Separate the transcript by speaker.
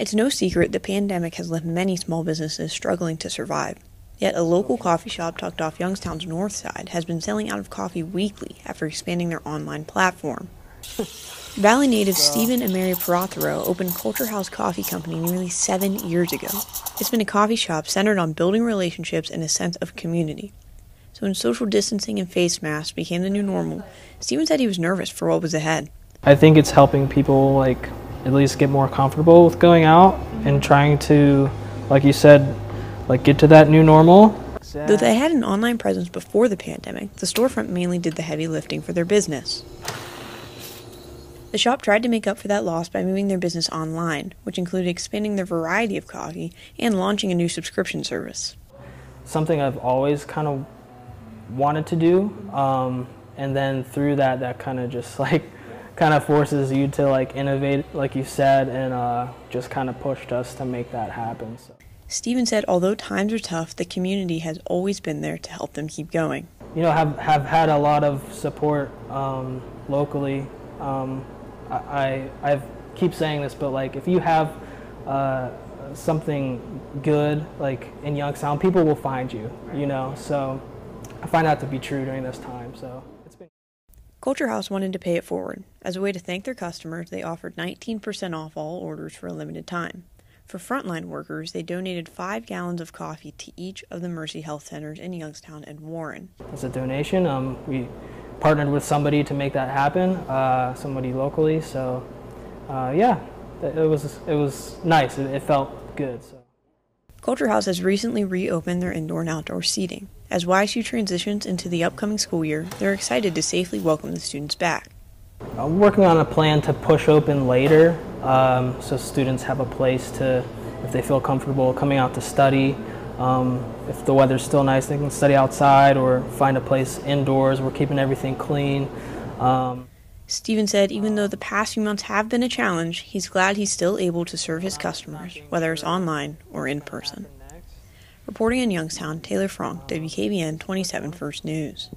Speaker 1: It's no secret the pandemic has left many small businesses struggling to survive. Yet a local coffee shop tucked off Youngstown's north side has been selling out of coffee weekly after expanding their online platform. Valley native Stephen and Mary Parathero opened Culture House Coffee Company nearly seven years ago. It's been a coffee shop centered on building relationships and a sense of community. So when social distancing and face masks became the new normal, Stephen said he was nervous for what was ahead.
Speaker 2: I think it's helping people like at least get more comfortable with going out and trying to, like you said, like get to that new normal.
Speaker 1: Though they had an online presence before the pandemic, the storefront mainly did the heavy lifting for their business. The shop tried to make up for that loss by moving their business online, which included expanding their variety of coffee and launching a new subscription service.
Speaker 2: Something I've always kind of wanted to do, um, and then through that, that kind of just like kind of forces you to like innovate, like you said, and uh, just kind of pushed us to make that happen. So.
Speaker 1: Stephen said, although times are tough, the community has always been there to help them keep going.
Speaker 2: You know, have have had a lot of support um, locally. Um, I, I keep saying this, but like if you have uh, something good like in Youngstown, people will find you. You know, so I find that to be true during this time. So.
Speaker 1: Culture House wanted to pay it forward. As a way to thank their customers, they offered 19% off all orders for a limited time. For frontline workers, they donated five gallons of coffee to each of the Mercy Health Centers in Youngstown and Warren.
Speaker 2: As a donation, um, we partnered with somebody to make that happen, uh, somebody locally. So, uh, yeah, it was it was nice. It, it felt good. So.
Speaker 1: Culture House has recently reopened their indoor and outdoor seating. As YSU transitions into the upcoming school year, they're excited to safely welcome the students back.
Speaker 2: I'm working on a plan to push open later um, so students have a place to, if they feel comfortable coming out to study. Um, if the weather's still nice, they can study outside or find a place indoors. We're keeping everything clean. Um,
Speaker 1: Stephen said even though the past few months have been a challenge, he's glad he's still able to serve his customers, whether it's online or in person. Reporting in Youngstown, Taylor Frank, WKBN 27 First News.